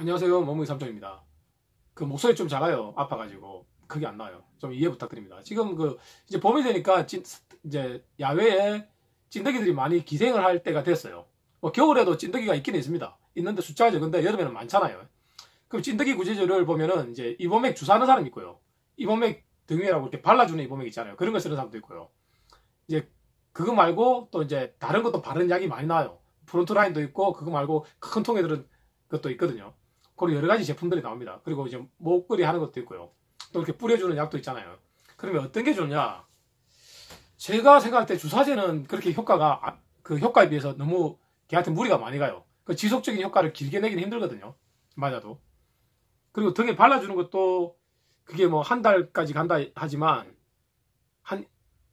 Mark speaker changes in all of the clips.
Speaker 1: 안녕하세요. 머무이 삼촌입니다. 그 목소리 좀 작아요. 아파가지고 크게 안 나와요. 좀 이해 부탁드립니다. 지금 그 이제 봄이 되니까 찐, 이제 야외에 찐득이들이 많이 기생을 할 때가 됐어요. 뭐 겨울에도 찐득이가 있긴 있습니다. 있는데 숫자가 적은데 여름에는 많잖아요. 그럼 찐득이 구제제를 보면은 이제 이범맥 주사하는 사람 있고요. 이범맥 등위라고 이렇게 발라주는 이범맥 있잖아요. 그런 거 쓰는 사람도 있고요. 이제 그거 말고 또 이제 다른 것도 바른 약이 많이 나와요. 프론트 라인도 있고 그거 말고 큰 통에 들은 것도 있거든요. 그리고 여러 가지 제품들이 나옵니다. 그리고 이제 목걸이 하는 것도 있고요. 또 이렇게 뿌려주는 약도 있잖아요. 그러면 어떤 게 좋냐? 제가 생각할 때 주사제는 그렇게 효과가 아, 그 효과에 비해서 너무 걔한테 무리가 많이 가요. 그 지속적인 효과를 길게 내기는 힘들거든요. 맞아도. 그리고 등에 발라주는 것도 그게 뭐 한 달까지 간다 하지만 한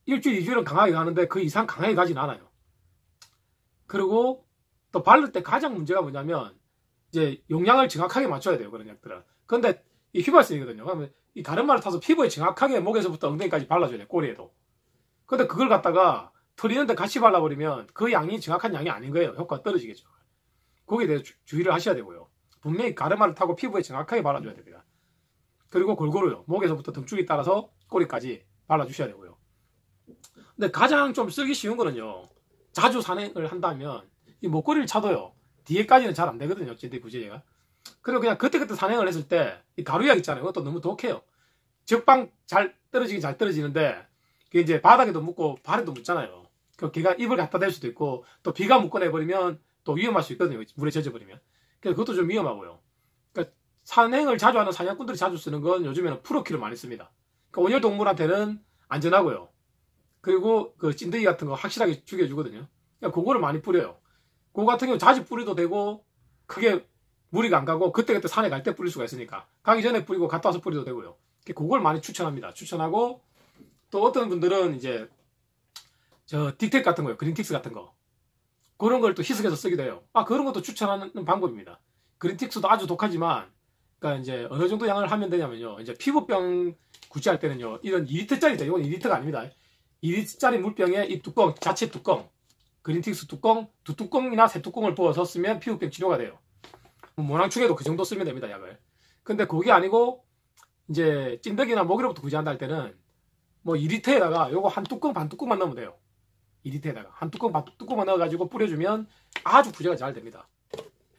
Speaker 1: 일주일, 이주일은 강하게 가는데 그 이상 강하게 가진 않아요. 그리고 또 바를 때 가장 문제가 뭐냐면 이제 용량을 정확하게 맞춰야 돼요. 그런 약들은. 근데 이 휘발성이거든요. 그러면 이 가르마를 타서 피부에 정확하게 목에서부터 엉덩이까지 발라줘야 돼요. 꼬리에도. 근데 그걸 갖다가 털리는데 같이 발라버리면 그 양이 정확한 양이 아닌 거예요. 효과가 떨어지겠죠. 거기에 대해서 주, 의를 하셔야 되고요. 분명히 가르마를 타고 피부에 정확하게 발라줘야 됩니다. 그리고 골고루요. 목에서부터 등줄이 따라서 꼬리까지 발라주셔야 되고요. 근데 가장 좀 쓰기 쉬운 거는요. 자주 산행을 한다면 이 목걸이를 차도요. 뒤에까지는 잘 안 되거든요. 찐득이 구제제가. 그리고 그냥 그때그때 산행을 했을 때 이 가루약 있잖아요. 그것도 너무 독해요. 적방 잘 떨어지긴 잘 떨어지는데 그게 이제 바닥에도 묻고 발에도 묻잖아요. 그 걔가 입을 갖다 댈 수도 있고 또 비가 묻거내버리면 또 위험할 수 있거든요. 물에 젖어버리면. 그것도 좀 위험하고요. 그러니까 산행을 자주 하는 사냥꾼들이 자주 쓰는 건 요즘에는 프로키를 많이 씁니다. 그러니까 온열 동물한테는 안전하고요. 그리고 그 찐득이 같은 거 확실하게 죽여주거든요. 그러니까 그거를 많이 뿌려요. 그거 같은 경우 자주 뿌려도 되고 크게 무리가 안 가고 그때그때 산에 갈 때 뿌릴 수가 있으니까 가기 전에 뿌리고 갔다 와서 뿌려도 되고요. 그걸 많이 추천합니다. 추천하고 또 어떤 분들은 이제 저 딕텍 같은 거요. 그린틱스 같은 거. 그런 걸 또 희석해서 쓰기도 해요. 아, 그런 것도 추천하는 방법입니다. 그린틱스도 아주 독하지만 그러니까 이제 어느 정도 양을 하면 되냐면요. 이제 피부병 구치할 때는요. 이런 2리터짜리다. 이건 2리터가 아닙니다. 2리터짜리 물병에 이 뚜껑, 자체 뚜껑, 그린틱스 뚜껑, 두 뚜껑이나 세 뚜껑을 부어서 쓰면 피부병 치료가 돼요. 모낭축에도 그 정도 쓰면 됩니다, 약을. 근데 그게 아니고, 이제 찐득이나 모기로부터 구제한다 할 때는 뭐 2리터에다가 요거 한 뚜껑 반 뚜껑만 넣으면 돼요. 2리터에다가 한 뚜껑 반 뚜껑만 넣어가지고 뿌려주면 아주 구제가 잘 됩니다.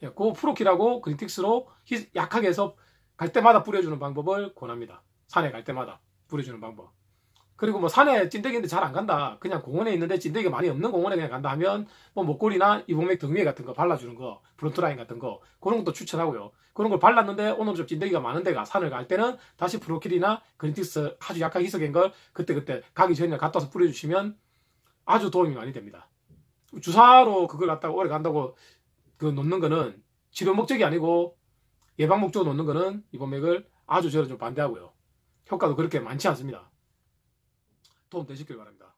Speaker 1: 예, 그 프로킬하고 그린틱스로 약하게 해서 갈 때마다 뿌려주는 방법을 권합니다. 산에 갈 때마다 뿌려주는 방법. 그리고 뭐 산에 찐득이인데 잘 안 간다. 그냥 공원에 있는데 찐득이가 많이 없는 공원에 그냥 간다 하면 뭐 목걸이나 이버멕 등 위에 같은 거 발라주는 거, 프론트라인 같은 거 그런 것도 추천하고요. 그런 걸 발랐는데 오늘 좀 찐득이가 많은 데가 산을 갈 때는 다시 프로킬이나 그린틱스 아주 약하게 희석한 걸 그때그때 가기 전에 갖다 와서 뿌려주시면 아주 도움이 많이 됩니다. 주사로 그걸 갖다가 오래 간다고 그 놓는 거는 치료 목적이 아니고 예방 목적으로 놓는 거는 이봉맥을 아주 저는 좀 반대하고요. 효과도 그렇게 많지 않습니다. 도움 되시길 바랍니다.